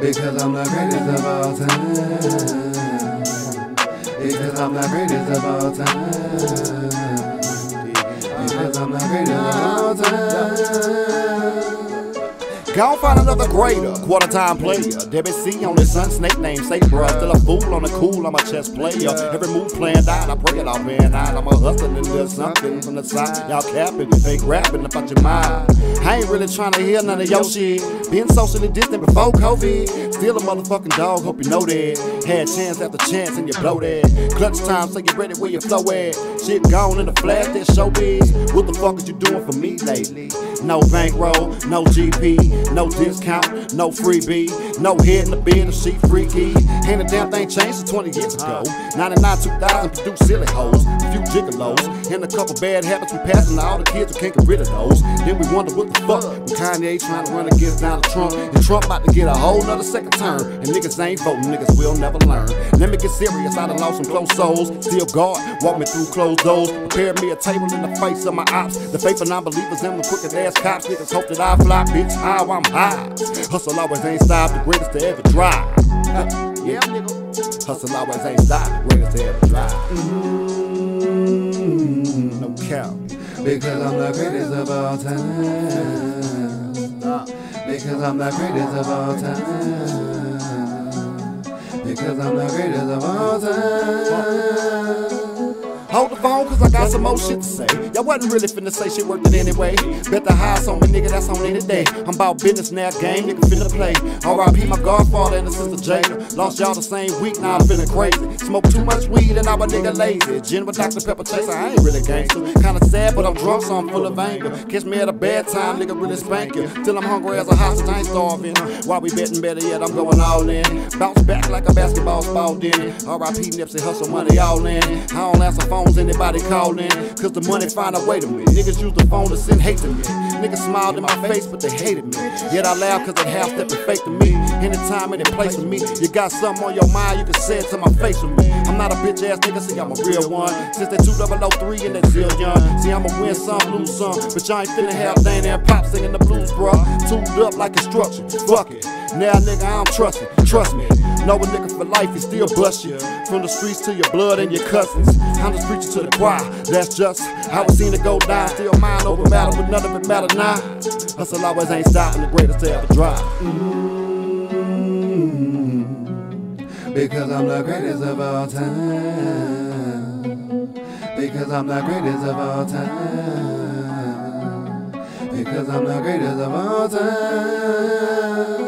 Because I'm the greatest of all time. Because I'm the greatest of all time. Because I'm the greatest Go find another greater, quarter time player. Debbie C on his son, snake name, say bruh. Still a fool on the cool, I'm a chess player. Every move planned out, I pray it all pan out. I'm a hustler and there's something from the side. Y'all capping, fake rapping about your mind. I ain't really trying to hear none of your shit. Being socially distant before COVID. Still a motherfucking dog, hope you know that. Had chance after chance and you blow that. Clutch time, so you ready where you flow at. Shit gone in the flash, that showbiz. What the fuck is you doing for me lately? No bankroll, no GP, no discount, no freebie, no head in the bed if she freaky. Ain't a damn thing changed since 20 years ago. 99, 2000 produced silly hoes, a few gigolos, and a couple bad habits we passing to all the kids who can't get rid of those. Then we wonder what the fuck Kanye trying to run against Donald Trump, and Trump about to get a whole nother second term, and niggas ain't voting, niggas will never learn. Let me get serious, I done lost some close souls, still God, walk me through closed doors, prepare me a table in the face of my ops, the faith of non-believers and the crooked ass cops, niggas hope that I fly, bitch, how I'm high. Hustle always ain't stopped, the greatest to ever drive. yeah, nigga. Hustle always ain't stopped, the greatest to ever drive. Mm, No cap. Because I'm the greatest of all time. Because I'm the greatest of all time. Because I'm the greatest of all time. The phone, cause I got some more shit to say. Y'all wasn't really finna say shit worth it anyway. Bet the highest on me, nigga, that's on any day. I'm about business now, game, nigga finna play. RIP my godfather and the sister Jada. Lost y'all the same week, now I'm feeling crazy. Smoke too much weed and I'm a nigga lazy. Gin with Dr. Pepper chaser, I ain't really gangster. Kinda sad, but I'm drunk, so I'm full of anger. Catch me at a bad time, nigga really spank you. Till I'm hungry as a hostage, I ain't starving. While we betting better yet, I'm going all in. Bounce back like a basketball spall in. RIP Nipsey, hustle money all in. I don't answer phones, anybody calling. Cause the money find a way to me. Niggas use the phone to send hate to me. Niggas smiled in my face, but they hated me. Yet I laugh cause they half stepping fake to me. Anytime, any place with me. You got something on your mind, you can say it to my face with me. I'm not a bitch ass nigga, see I'm a real one. Since that 2003 and that zillion. See, I'ma win some, lose some. But y'all ain't finna have Dana and Pop singing the blues, bruh. Tuned up like instruction. Fuck it. Now, nigga, I'm trusting. Trust me. Know a nigga for life, he still bust you. From the streets to your blood and your cousins. I'm just preaching to the choir. That's just how it seen it go down. Still mind over matter, but none of it matter now. Hustle always ain't stopping, the greatest to ever drive. Mm, Because I'm the greatest of all time. Because I'm the greatest of all time. Because I'm the greatest of all time.